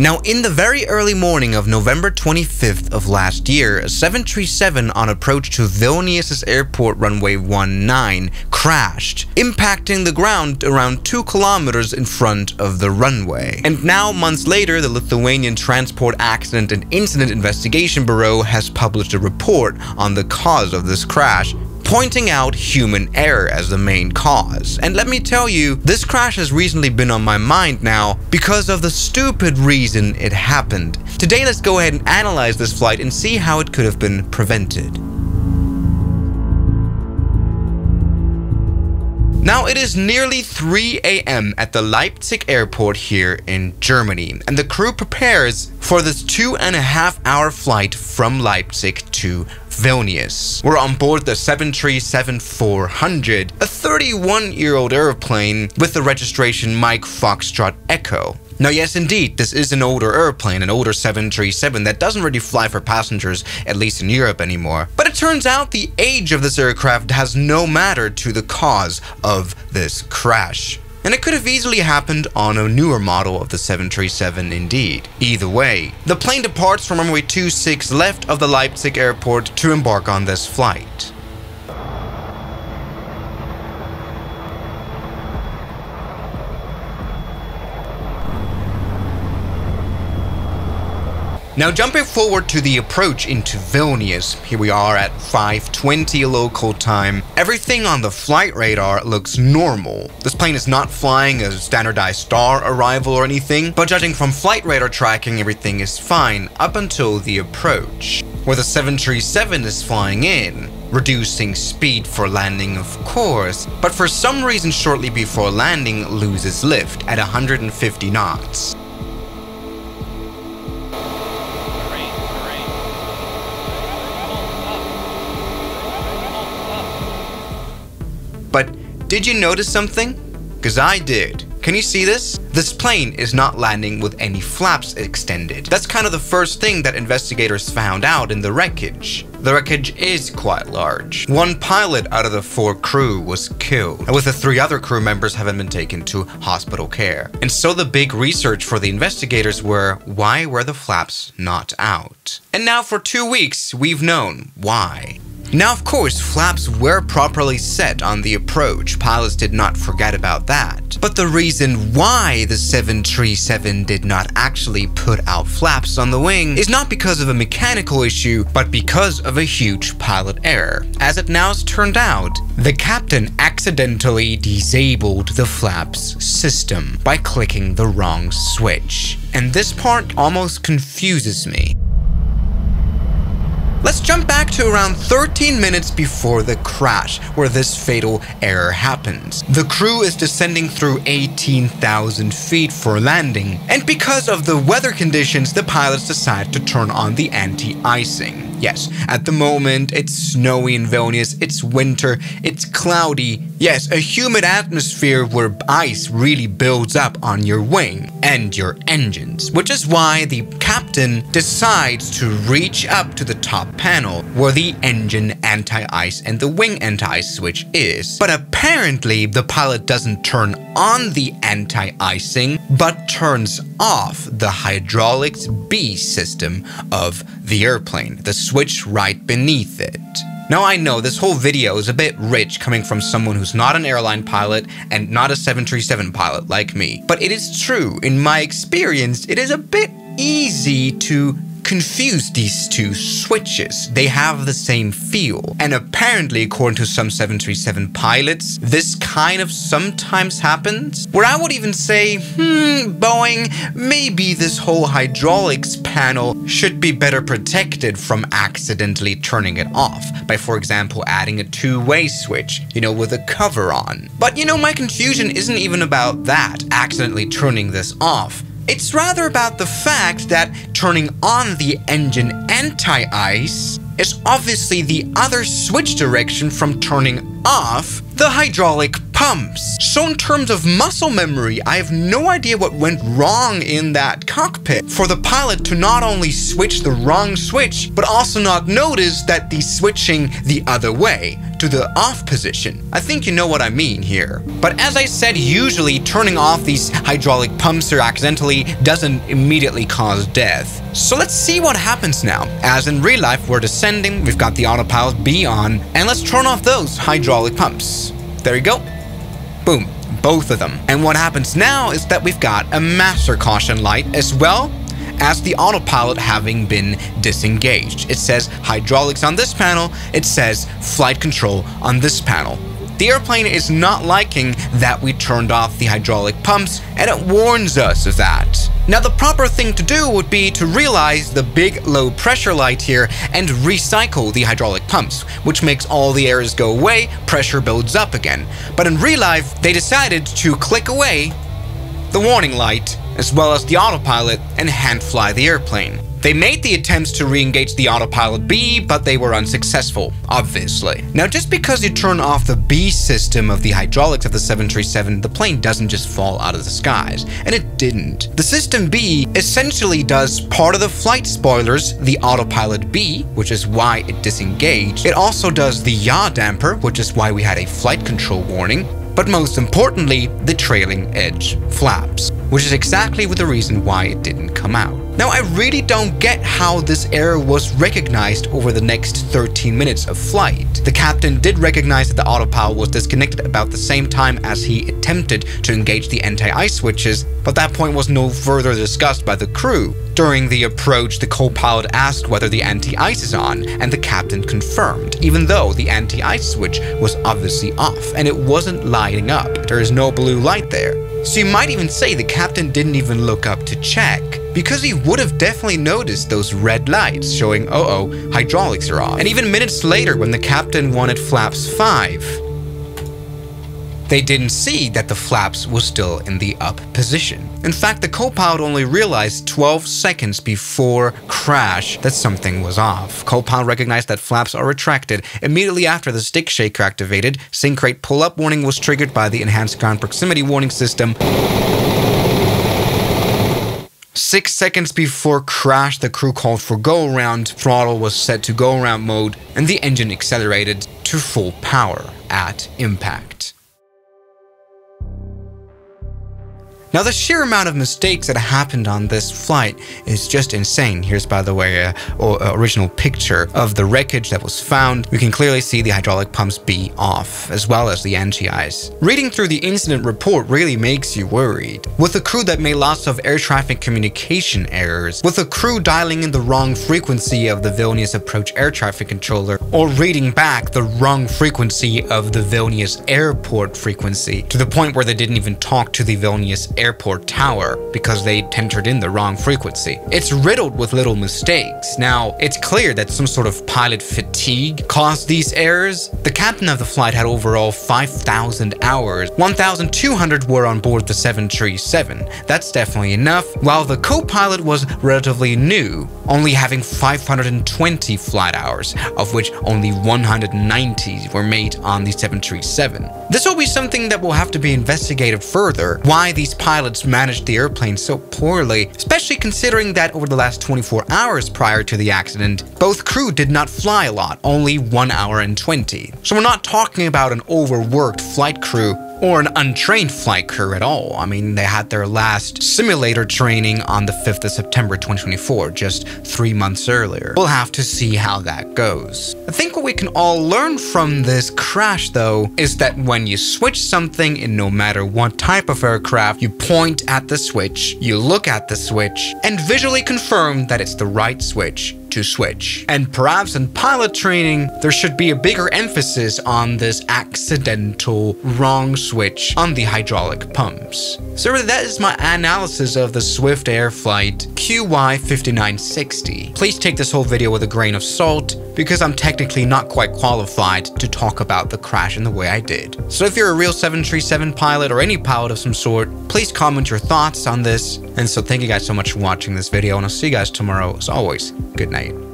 Now, in the very early morning of November 25th of last year, a 737 on approach to Vilnius airport runway 19 crashed, impacting the ground around 2 kilometers in front of the runway. And now, months later, the Lithuanian Transport Accident and Incident Investigation Bureau has published a report on the cause of this crash, pointing out human error as the main cause. And let me tell you, this crash has recently been on my mind now because of the stupid reason it happened. Today, let's go ahead and analyze this flight and see how it could have been prevented. Now it is nearly 3 a.m. at the Leipzig airport here in Germany, and the crew prepares for this two and a half hour flight from Leipzig to Vilnius. We're on board the 737-400, a 31-year-old airplane with the registration Mike Foxtrot Echo. Now, yes, indeed, this is an older airplane, an older 737 that doesn't really fly for passengers, at least in Europe anymore. But it turns out the age of this aircraft has no matter to the cause of this crash. And it could have easily happened on a newer model of the 737 indeed. Either way, the plane departs from runway 26 left of the Leipzig airport to embark on this flight. Now jumping forward to the approach into Vilnius, here we are at 5.20 local time. Everything on the flight radar looks normal. This plane is not flying a standardized star arrival or anything, but judging from flight radar tracking, everything is fine up until the approach, where the 737 is flying in reducing speed for landing of course, but for some reason shortly before landing loses lift at 150 knots. Did you notice something? Because I did. Can you see this? This plane is not landing with any flaps extended. That's kind of the first thing that investigators found out in the wreckage. The wreckage is quite large. One pilot out of the four crew was killed, and with the three other crew members having been taken to hospital care. And so the big research for the investigators were, why were the flaps not out? And now for two weeks, we've known why. Now, of course, flaps were properly set on the approach. Pilots did not forget about that. But the reason why the 737 did not actually put out flaps on the wing is not because of a mechanical issue, but because of a huge pilot error. As it now turned out, the captain accidentally disabled the flaps system by clicking the wrong switch. And this part almost confuses me. Let's jump back to around 13 minutes before the crash, where this fatal error happens. The crew is descending through 18,000 feet for landing, and because of the weather conditions, the pilots decide to turn on the anti-icing. Yes, at the moment, it's snowy in Vilnius, it's winter, it's cloudy. Yes, a humid atmosphere where ice really builds up on your wing and your engines, which is why the captain decides to reach up to the top panel where the engine anti-ice and the wing anti-ice switch is. But apparently, the pilot doesn't turn on the anti-icing, but turns off the hydraulics B system of the airplane, the switch right beneath it. Now I know this whole video is a bit rich coming from someone who's not an airline pilot and not a 737 pilot like me, but it is true, in my experience, it is a bit easy to confuse these two switches. They have the same feel. And apparently, according to some 737 pilots, this kind of sometimes happens. Where I would even say, hmm, Boeing, maybe this whole hydraulics panel should be better protected from accidentally turning it off by, for example, adding a two-way switch, you know, with a cover on. But you know, my confusion isn't even about that, accidentally turning this off. It's rather about the fact that turning on the engine anti-ice is obviously the other switch direction from turning off the hydraulic pumps. So in terms of muscle memory, I have no idea what went wrong in that cockpit for the pilot to not only switch the wrong switch, but also not notice that the switching the other way to the off position. I think you know what I mean here. But as I said, usually turning off these hydraulic pumps or accidentally doesn't immediately cause death. So let's see what happens now. As in real life, we're descending, we've got the autopilot B on, and let's turn off those hydraulic pumps. There you go. Boom both of them. And what happens now is that we've got a master caution light as well as the autopilot having been disengaged. It says hydraulics on this panel, it says flight control on this panel. The airplane is not liking that we turned off the hydraulic pumps and it warns us of that. Now the proper thing to do would be to realize the big low pressure light here and recycle the hydraulic pumps, which makes all the errors go away, pressure builds up again. But in real life, they decided to click away the warning light, as well as the autopilot, and hand fly the airplane. They made the attempts to re-engage the autopilot B, but they were unsuccessful, obviously. Now just because you turn off the B system of the hydraulics of the 737, the plane doesn't just fall out of the skies, and it didn't. The system B essentially does part of the flight spoilers, the autopilot B, which is why it disengaged. It also does the yaw damper, which is why we had a flight control warning, but most importantly, the trailing edge flaps, which is exactly with the reason why it didn't come out. Now, I really don't get how this error was recognized over the next 13 minutes of flight. The captain did recognize that the autopilot was disconnected about the same time as he attempted to engage the anti-ice switches, but that point was no further discussed by the crew. During the approach, the co-pilot asked whether the anti-ice is on, and the captain confirmed, even though the anti-ice switch was obviously off, and it wasn't lighting up. There is no blue light there. So you might even say the captain didn't even look up to check because he would have definitely noticed those red lights showing, uh oh, hydraulics are off. And even minutes later, when the captain wanted flaps 5, they didn't see that the flaps was still in the up position. In fact, the co-pilot only realized 12 seconds before crash that something was off. Co-pilot recognized that flaps are retracted. Immediately after the stick shaker activated, sink rate pull-up warning was triggered by the enhanced ground proximity warning system. Six seconds before crash, the crew called for go around, throttle was set to go around mode, and the engine accelerated to full power at impact. Now, the sheer amount of mistakes that happened on this flight is just insane. Here's, by the way, uh, a, a, uh, original picture of the wreckage that was found. We can clearly see the hydraulic pumps B off, as well as the anti-ice. Reading through the incident report really makes you worried. With a crew that made lots of air traffic communication errors, with a crew dialing in the wrong frequency of the Vilnius approach air traffic controller, or reading back the wrong frequency of the Vilnius airport frequency, to the point where they didn't even talk to the Vilnius airport tower because they entered in the wrong frequency. It's riddled with little mistakes. Now, it's clear that some sort of pilot fatigue caused these errors. The captain of the flight had overall 5,000 hours. 1,200 were on board the 737. That's definitely enough, while the co-pilot was relatively new, only having 520 flight hours, of which only 190 were made on the 737. This will be something that will have to be investigated further, why these pilots managed the airplane so poorly, especially considering that over the last 24 hours prior to the accident, both crew did not fly a lot, only 1 hour and 20. So we're not talking about an overworked flight crew or an untrained flight crew at all. I mean, they had their last simulator training on the 5th of September 2024, just three months earlier. We'll have to see how that goes. I think what we can all learn from this crash, though, is that when you switch something in no matter what type of aircraft, you point at the switch, you look at the switch, and visually confirm that it's the right switch to switch. And perhaps in pilot training, there should be a bigger emphasis on this accidental wrong switch on the hydraulic pumps. So that is my analysis of the Swiftair flight QY5960. Please take this whole video with a grain of salt because I'm technically not quite qualified to talk about the crash in the way I did. So if you're a real 737 pilot or any pilot of some sort, please comment your thoughts on this. And so thank you guys so much for watching this video and I'll see you guys tomorrow as always. Good night.